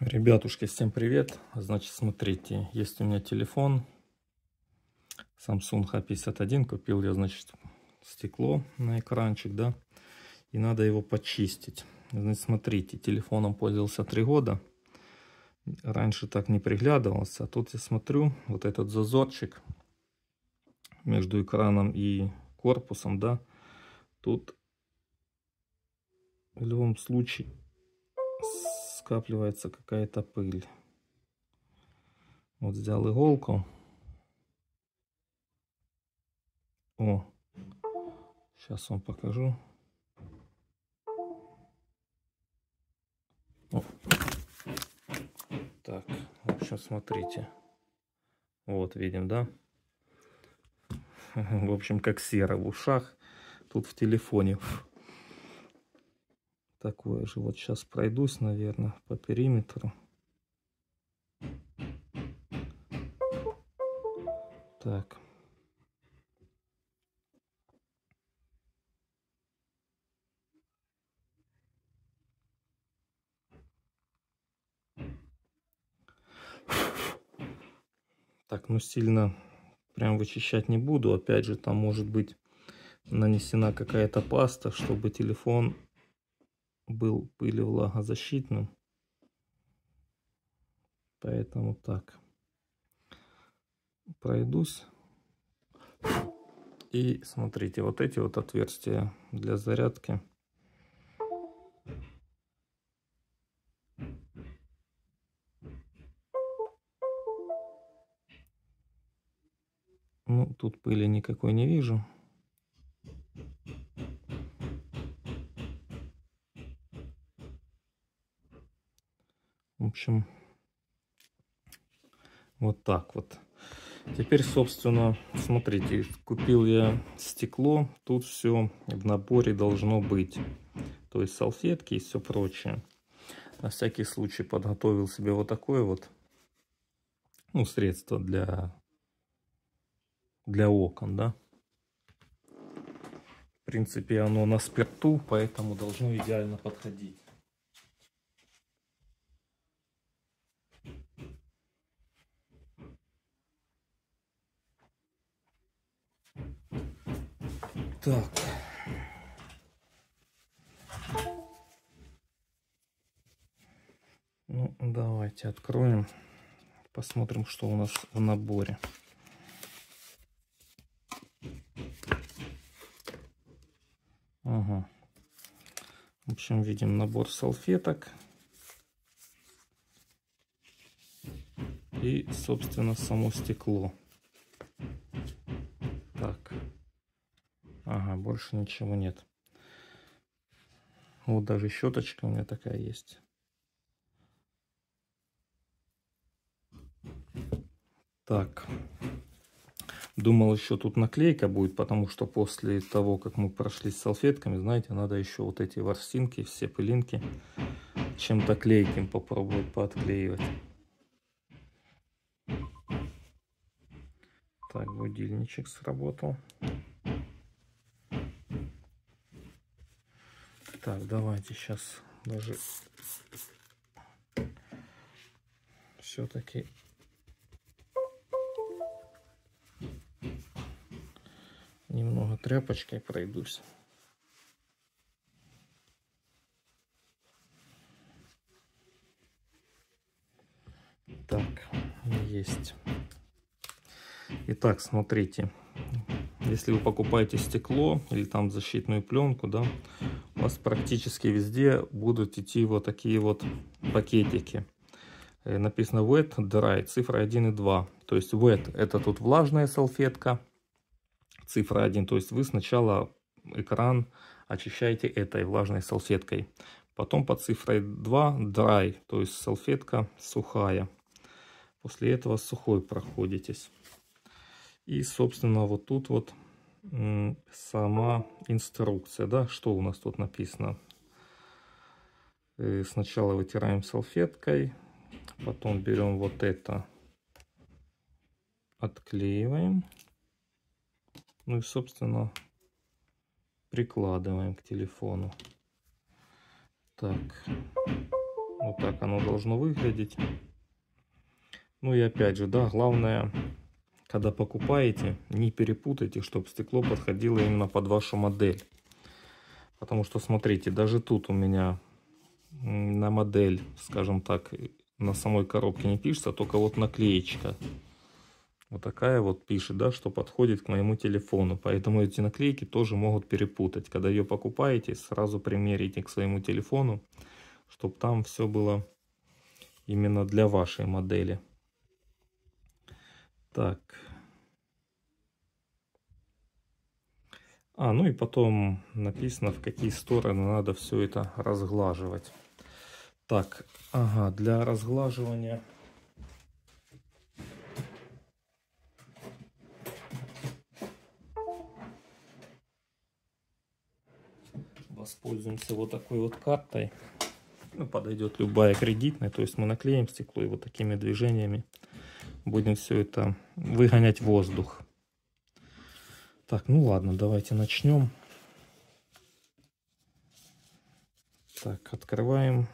Ребятушки, всем привет! Значит, смотрите, есть у меня телефон Samsung A51. Купил я, значит, стекло на экранчик, да, и надо его почистить. Значит, смотрите, телефоном пользовался три года. Раньше так не приглядывался, а тут я смотрю, вот этот зазорчик между экраном и корпусом, да, тут в любом случае скапливается какая-то пыль. Вот взял иголку. О, сейчас вам покажу. О. Так, в общем, смотрите. Вот, видим, да? В общем, как сера в ушах. Тут в телефоне такое же. Вот сейчас пройдусь, наверное, по периметру. Так. Так, ну сильно прям вычищать не буду. Опять же, там может быть нанесена какая-то паста, чтобы телефон был пыли влагозащитным. Поэтому так. Пройдусь. И смотрите, вот эти вот отверстия для зарядки. Ну, тут пыли никакой не вижу. Общем, вот так вот. Теперь, собственно, смотрите, купил я стекло. Тут все в наборе должно быть. То есть салфетки и все прочее. На всякий случай подготовил себе вот такое вот ну, средство для, для окон, да. В принципе, оно на спирту, поэтому должно идеально подходить. Так. Ну, давайте откроем. Посмотрим, что у нас в наборе. Ага. В общем, видим набор салфеток. И, собственно, само стекло. Ага, больше ничего нет. Вот даже щеточка у меня такая есть. Так. Думал еще тут наклейка будет, потому что после того, как мы прошли с салфетками, знаете, надо еще вот эти ворсинки, все пылинки чем-то клейким попробовать поотклеивать. Так, будильничек сработал. Так, давайте сейчас даже все-таки немного тряпочкой пройдусь. Так, есть. Итак, смотрите. Если вы покупаете стекло или там защитную пленку, да, у вас практически везде будут идти вот такие вот пакетики. Э, написано wet, dry, цифра 1 и 2. То есть wet это тут влажная салфетка, цифра 1. То есть вы сначала экран очищаете этой влажной салфеткой. Потом по цифрой 2 dry, то есть салфетка сухая. После этого сухой проходитесь. И, собственно, вот тут вот сама инструкция, да, что у нас тут написано. Э, сначала вытираем салфеткой, потом берем вот это, отклеиваем, ну и, собственно, прикладываем к телефону. Так, вот так оно должно выглядеть. Ну и опять же, да, главное, когда покупаете, не перепутайте, чтобы стекло подходило именно под вашу модель. Потому что, смотрите, даже тут у меня на модель, скажем так, на самой коробке не пишется, только вот наклеечка. Вот такая вот пишет, да, что подходит к моему телефону. Поэтому эти наклейки тоже могут перепутать. Когда ее покупаете, сразу примерите к своему телефону, чтобы там все было именно для вашей модели. Так. А, ну и потом написано, в какие стороны надо все это разглаживать. Так, ага, для разглаживания... Воспользуемся вот такой вот картой. Ну, подойдет любая кредитная, то есть мы наклеим стекло и вот такими движениями будем все это выгонять воздух. Так, ну ладно, давайте начнем. Так, открываем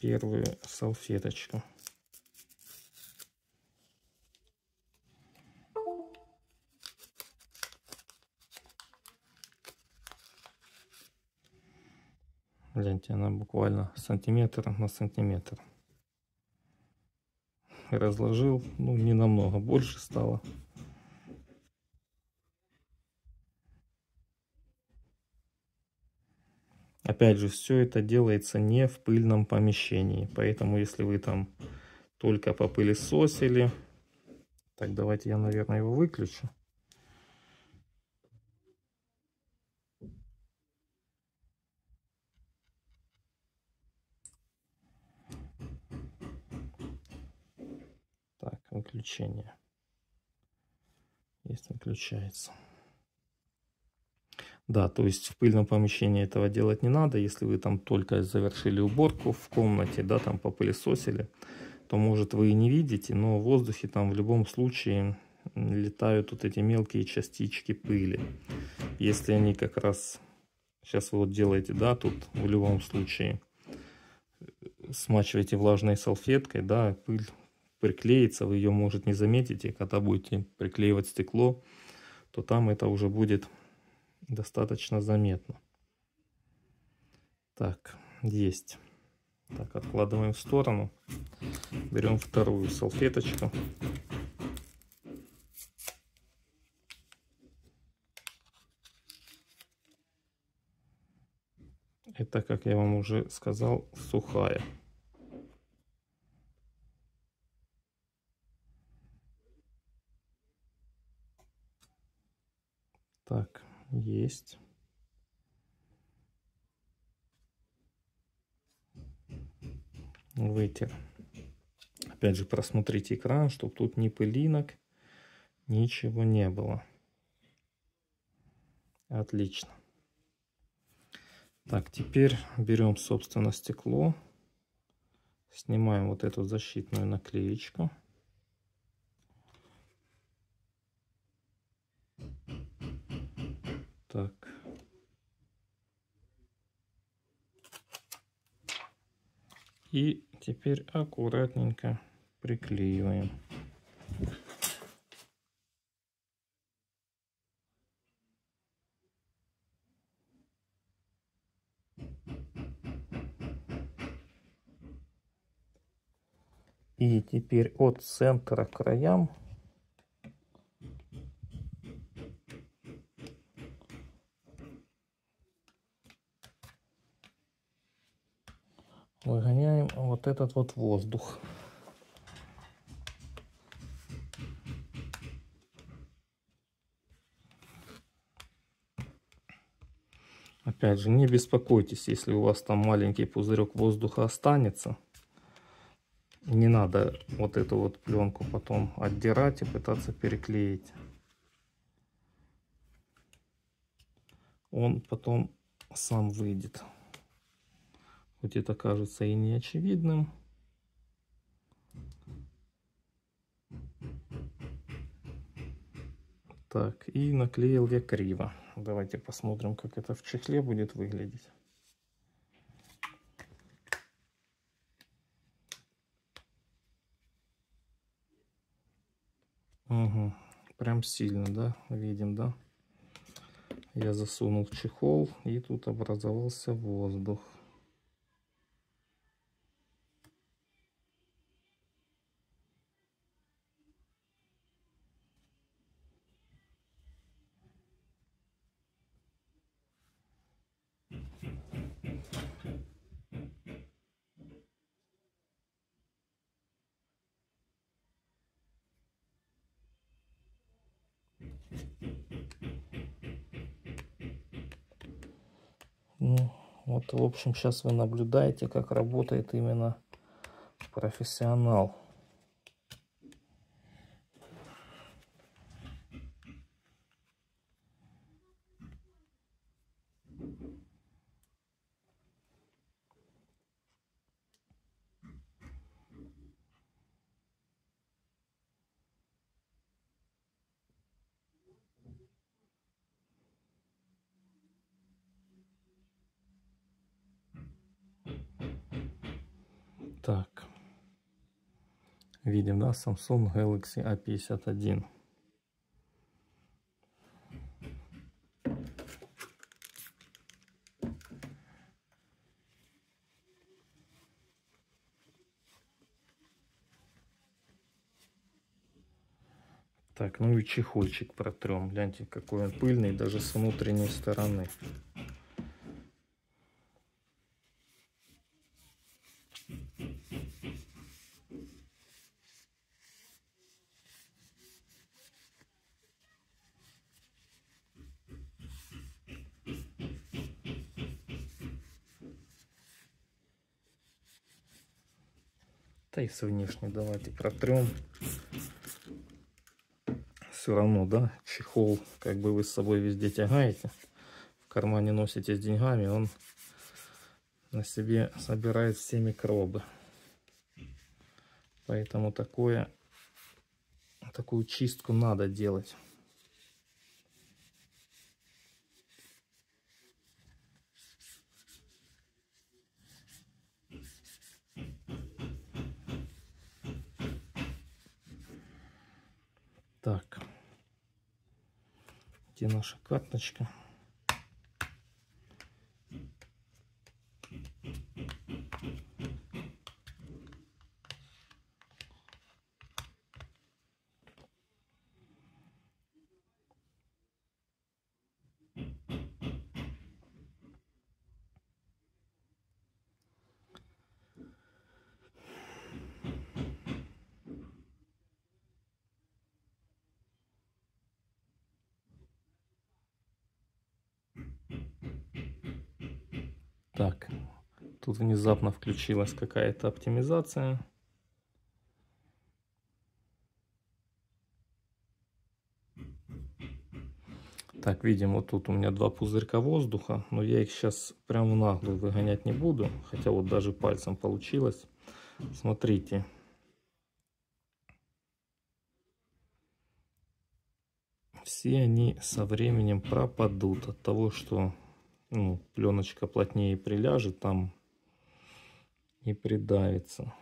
первую салфеточку. Гляньте, она буквально сантиметр на сантиметр. Разложил, ну, не намного больше стало. Опять же, все это делается не в пыльном помещении. Поэтому, если вы там только попылесосили... Так, давайте я, наверное, его выключу. Так, выключение. Есть выключается. Да, то есть в пыльном помещении этого делать не надо. Если вы там только завершили уборку в комнате, да, там попылесосили, то может вы и не видите, но в воздухе там в любом случае летают вот эти мелкие частички пыли. Если они как раз, сейчас вы вот делаете, да, тут в любом случае смачиваете влажной салфеткой, да, пыль приклеится, вы ее может не заметите, когда будете приклеивать стекло, то там это уже будет достаточно заметно. Так, есть. Так, откладываем в сторону. Берем вторую салфеточку. Это, как я вам уже сказал, сухая. Так, есть. Вытер. Опять же, просмотрите экран, чтобы тут ни пылинок, ничего не было. Отлично. Так, теперь берем, собственно, стекло. Снимаем вот эту защитную наклеечку. Так. И теперь аккуратненько приклеиваем. И теперь от центра к краям вот этот вот воздух. Опять же, не беспокойтесь, если у вас там маленький пузырек воздуха останется. Не надо вот эту вот пленку потом отдирать и пытаться переклеить. Он потом сам выйдет хоть это кажется и неочевидным. Так, и наклеил я криво. Давайте посмотрим, как это в чехле будет выглядеть. Угу. Прям сильно, да, видим, да? Я засунул чехол, и тут образовался воздух. Ну, вот, в общем, сейчас вы наблюдаете, как работает именно профессионал. Так. Видим, да, Samsung Galaxy A51. Так, ну и чехольчик протрем. Гляньте, какой он пыльный, даже с внутренней стороны. Да и с внешней давайте протрем. Все равно, да, чехол, как бы вы с собой везде тягаете. В кармане носите с деньгами, он на себе собирает все микробы. Поэтому такое, такую чистку надо делать. Так. Где наша карточка? Так, тут внезапно включилась какая-то оптимизация. Так, видим, вот тут у меня два пузырька воздуха, но я их сейчас прям в наглую выгонять не буду, хотя вот даже пальцем получилось. Смотрите. Все они со временем пропадут от того, что ну, пленочка плотнее приляжет там и придавится.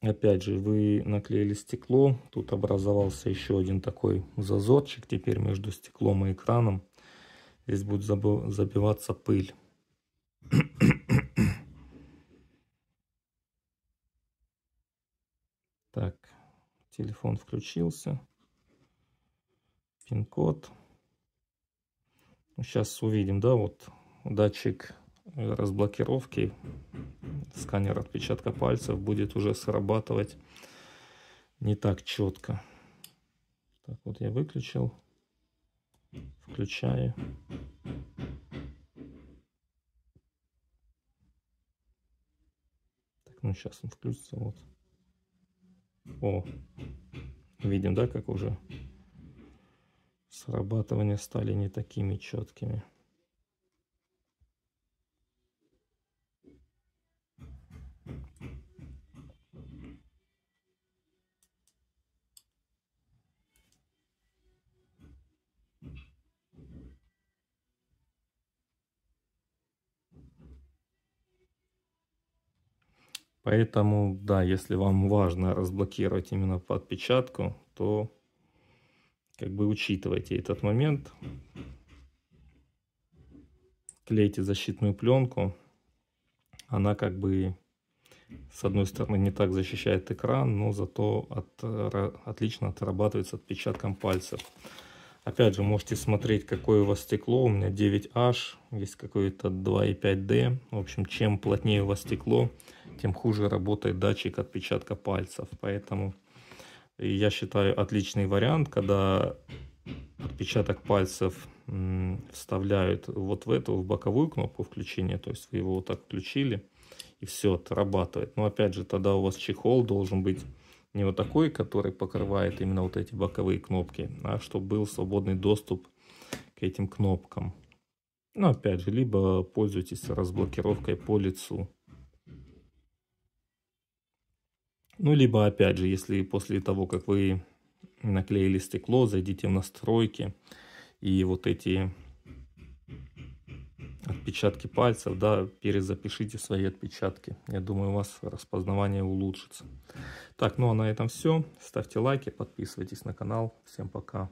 Опять же, вы наклеили стекло, тут образовался еще один такой зазорчик теперь между стеклом и экраном. Здесь будет забиваться пыль. так, Телефон включился. Пин-код. Сейчас увидим, да, вот датчик разблокировки, сканер отпечатка пальцев будет уже срабатывать не так четко. Так, вот я выключил, включаю. Так, ну сейчас он включится, вот. О, видим, да, как уже срабатывания стали не такими четкими. Поэтому, да, если вам важно разблокировать именно по отпечатку, то как бы учитывайте этот момент. Клейте защитную пленку. Она как бы с одной стороны не так защищает экран, но зато от, отлично отрабатывает с отпечатком пальцев. Опять же, можете смотреть, какое у вас стекло. У меня 9H, есть какое-то 2,5D. В общем, чем плотнее у вас стекло, тем хуже работает датчик отпечатка пальцев. Поэтому я считаю отличный вариант, когда отпечаток пальцев вставляют вот в эту, в боковую кнопку включения. То есть вы его вот так включили, и все, отрабатывает. Но опять же, тогда у вас чехол должен быть не вот такой, который покрывает именно вот эти боковые кнопки, а чтобы был свободный доступ к этим кнопкам. Ну, опять же, либо пользуйтесь разблокировкой по лицу. Ну, либо, опять же, если после того, как вы наклеили стекло, зайдите в настройки и вот эти отпечатки пальцев, да, перезапишите свои отпечатки. Я думаю, у вас распознавание улучшится. Так, ну а на этом все. Ставьте лайки, подписывайтесь на канал. Всем пока.